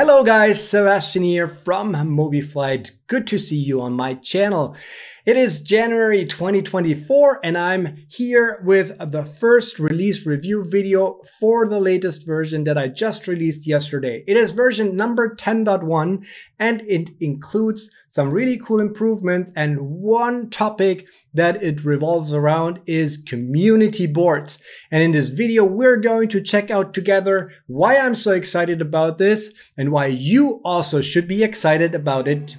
Hello guys, Sebastian here from MobiFlight. Good to see you on my channel. It is January 2024 and I'm here with the first release review video for the latest version that I just released yesterday. It is version number 10.1 and it includes some really cool improvements and one topic that it revolves around is community boards. And in this video, we're going to check out together why I'm so excited about this and why you also should be excited about it.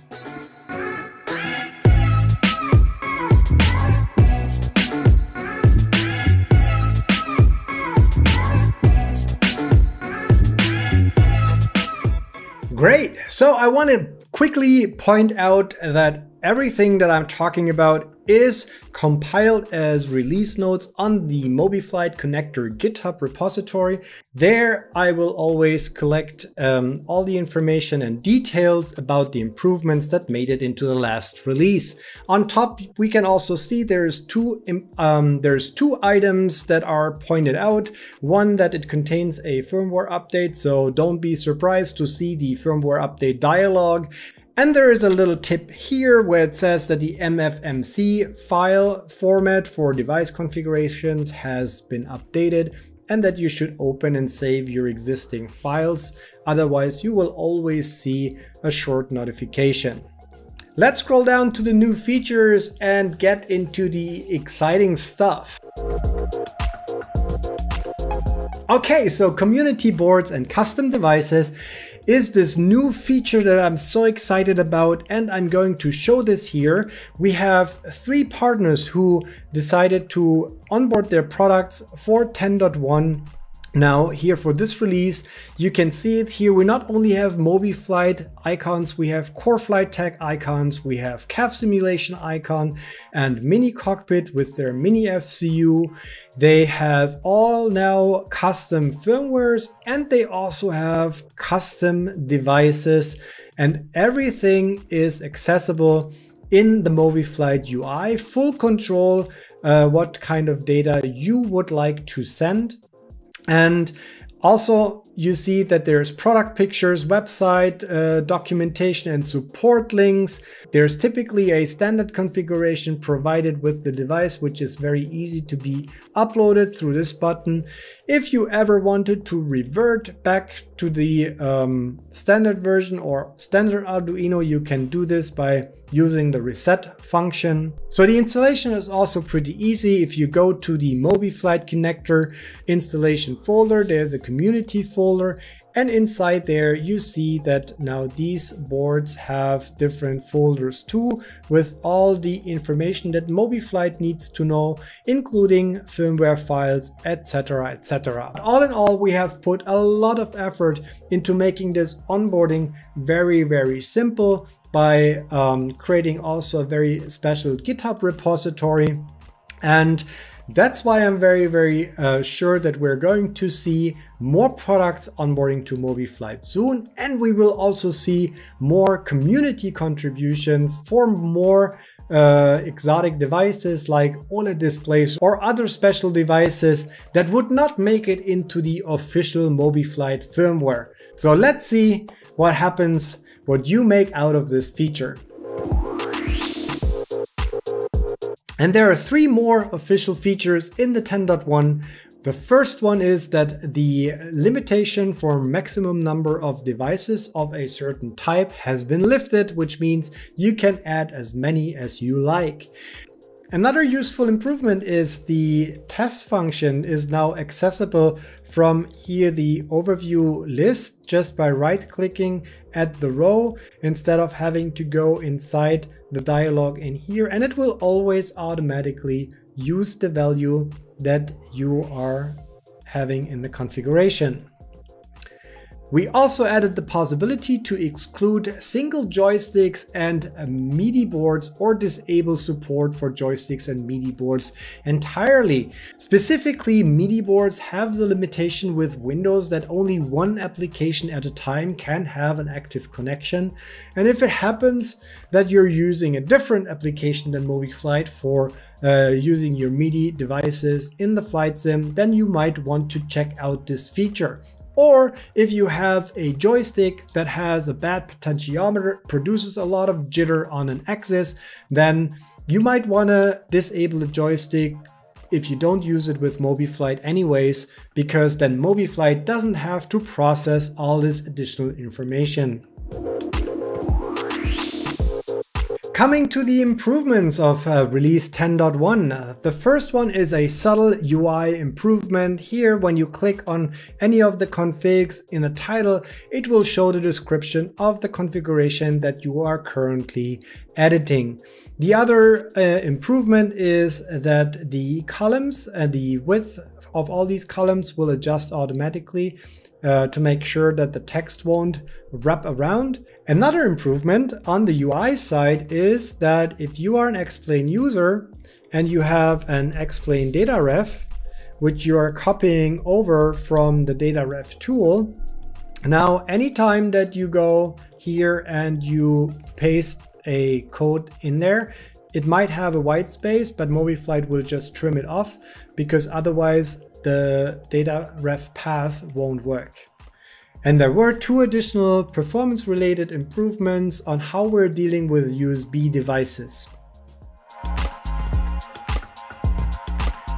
So I want to quickly point out that everything that I'm talking about is compiled as release notes on the MobiFlight connector GitHub repository. There I will always collect um, all the information and details about the improvements that made it into the last release. On top, we can also see there's two, um, there's two items that are pointed out. One that it contains a firmware update, so don't be surprised to see the firmware update dialog. And there is a little tip here where it says that the MFMC file format for device configurations has been updated and that you should open and save your existing files. Otherwise, you will always see a short notification. Let's scroll down to the new features and get into the exciting stuff. Okay, so community boards and custom devices is this new feature that I'm so excited about and I'm going to show this here. We have three partners who decided to onboard their products for 10.1 now here for this release, you can see it here. We not only have MobiFlight icons, we have Core Flight Tech icons, we have CAF simulation icon and Mini Cockpit with their Mini FCU. They have all now custom firmwares and they also have custom devices and everything is accessible in the MobiFlight UI. Full control uh, what kind of data you would like to send and also, you see that there's product pictures, website, uh, documentation and support links. There's typically a standard configuration provided with the device, which is very easy to be uploaded through this button. If you ever wanted to revert back to the um, standard version or standard Arduino, you can do this by using the reset function. So the installation is also pretty easy. If you go to the MobiFlight connector installation folder, there's a community folder and inside there you see that now these boards have different folders too with all the information that MobiFlight needs to know, including firmware files, etc, etc. All in all, we have put a lot of effort into making this onboarding very, very simple by um, creating also a very special GitHub repository and that's why I'm very, very uh, sure that we're going to see more products onboarding to MobiFlight soon. And we will also see more community contributions for more uh, exotic devices like OLED displays or other special devices that would not make it into the official MobiFlight firmware. So let's see what happens, what you make out of this feature. And there are three more official features in the 10.1. The first one is that the limitation for maximum number of devices of a certain type has been lifted, which means you can add as many as you like. Another useful improvement is the test function is now accessible from here the overview list just by right clicking at the row instead of having to go inside the dialog in here and it will always automatically use the value that you are having in the configuration. We also added the possibility to exclude single joysticks and MIDI boards or disable support for joysticks and MIDI boards entirely. Specifically, MIDI boards have the limitation with Windows that only one application at a time can have an active connection. And if it happens that you're using a different application than MobiFlight for uh, using your MIDI devices in the flight sim, then you might want to check out this feature. Or if you have a joystick that has a bad potentiometer, produces a lot of jitter on an axis, then you might want to disable the joystick if you don't use it with MobiFlight anyways, because then MobiFlight doesn't have to process all this additional information. Coming to the improvements of uh, release 10.1, uh, the first one is a subtle UI improvement. Here, when you click on any of the configs in the title, it will show the description of the configuration that you are currently editing. The other uh, improvement is that the columns and the width of all these columns will adjust automatically uh, to make sure that the text won't wrap around. Another improvement on the UI side is that if you are an X-Plane user and you have an X-Plane data ref, which you are copying over from the data ref tool, now anytime that you go here and you paste a code in there, it might have a white space, but MobiFlight will just trim it off because otherwise the data ref path won't work. And there were two additional performance related improvements on how we're dealing with USB devices.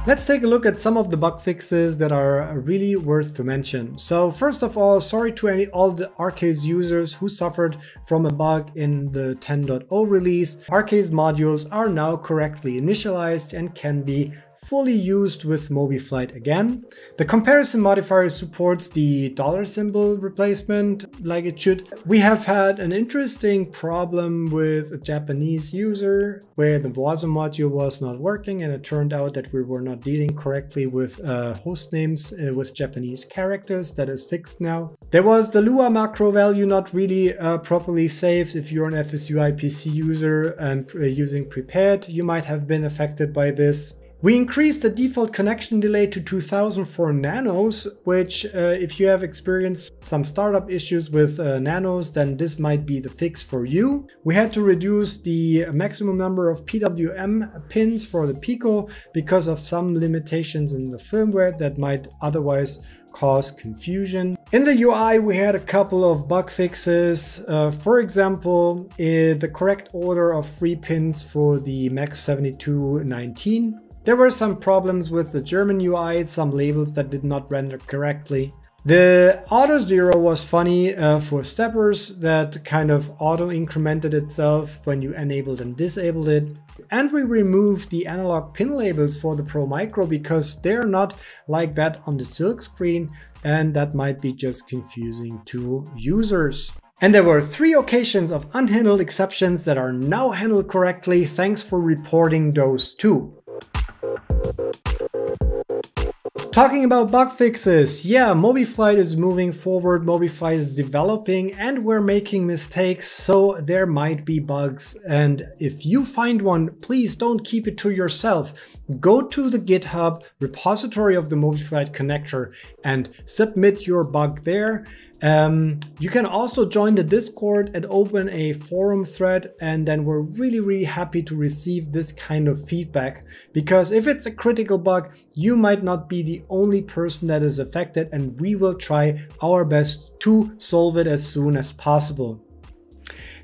Let's take a look at some of the bug fixes that are really worth to mention. So first of all, sorry to any all the Arcaze users who suffered from a bug in the 10.0 release. Arcaze modules are now correctly initialized and can be fully used with MobiFlight again. The comparison modifier supports the dollar symbol replacement like it should. We have had an interesting problem with a Japanese user where the WASM module was not working and it turned out that we were not dealing correctly with uh, host names uh, with Japanese characters. That is fixed now. There was the Lua macro value not really uh, properly saved. If you're an FSUIPC user and uh, using prepared, you might have been affected by this. We increased the default connection delay to 2004 nanos, which uh, if you have experienced some startup issues with uh, nanos, then this might be the fix for you. We had to reduce the maximum number of PWM pins for the Pico because of some limitations in the firmware that might otherwise cause confusion. In the UI, we had a couple of bug fixes. Uh, for example, the correct order of free pins for the MAX7219 there were some problems with the German UI, some labels that did not render correctly. The auto zero was funny uh, for steppers that kind of auto incremented itself when you enabled and disabled it. And we removed the analog pin labels for the Pro Micro because they're not like that on the Silk screen and that might be just confusing to users. And there were three occasions of unhandled exceptions that are now handled correctly. Thanks for reporting those too. Talking about bug fixes, yeah, MobiFlight is moving forward, MobiFlight is developing and we're making mistakes, so there might be bugs. And if you find one, please don't keep it to yourself. Go to the GitHub repository of the MobiFlight connector and submit your bug there. Um, you can also join the Discord and open a forum thread and then we're really really happy to receive this kind of feedback because if it's a critical bug you might not be the only person that is affected and we will try our best to solve it as soon as possible.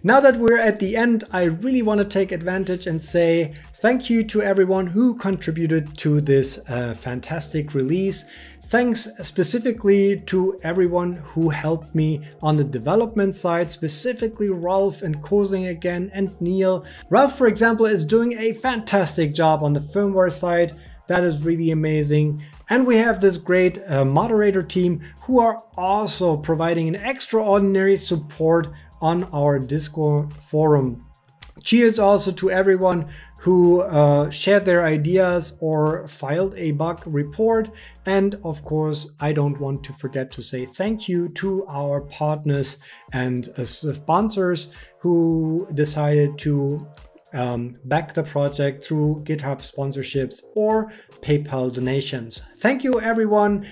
Now that we're at the end, I really want to take advantage and say thank you to everyone who contributed to this uh, fantastic release. Thanks specifically to everyone who helped me on the development side, specifically Ralph and Kozing again and Neil. Ralph, for example, is doing a fantastic job on the firmware side. That is really amazing. And we have this great uh, moderator team who are also providing an extraordinary support on our Discord forum. Cheers also to everyone who uh, shared their ideas or filed a bug report. And of course, I don't want to forget to say thank you to our partners and uh, sponsors who decided to um, back the project through GitHub sponsorships or PayPal donations. Thank you, everyone.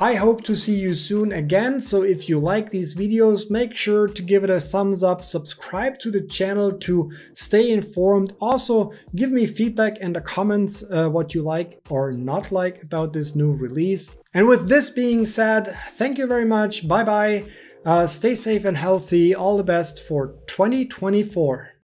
I hope to see you soon again, so if you like these videos, make sure to give it a thumbs up, subscribe to the channel to stay informed. Also, give me feedback in the comments uh, what you like or not like about this new release. And with this being said, thank you very much, bye bye, uh, stay safe and healthy, all the best for 2024.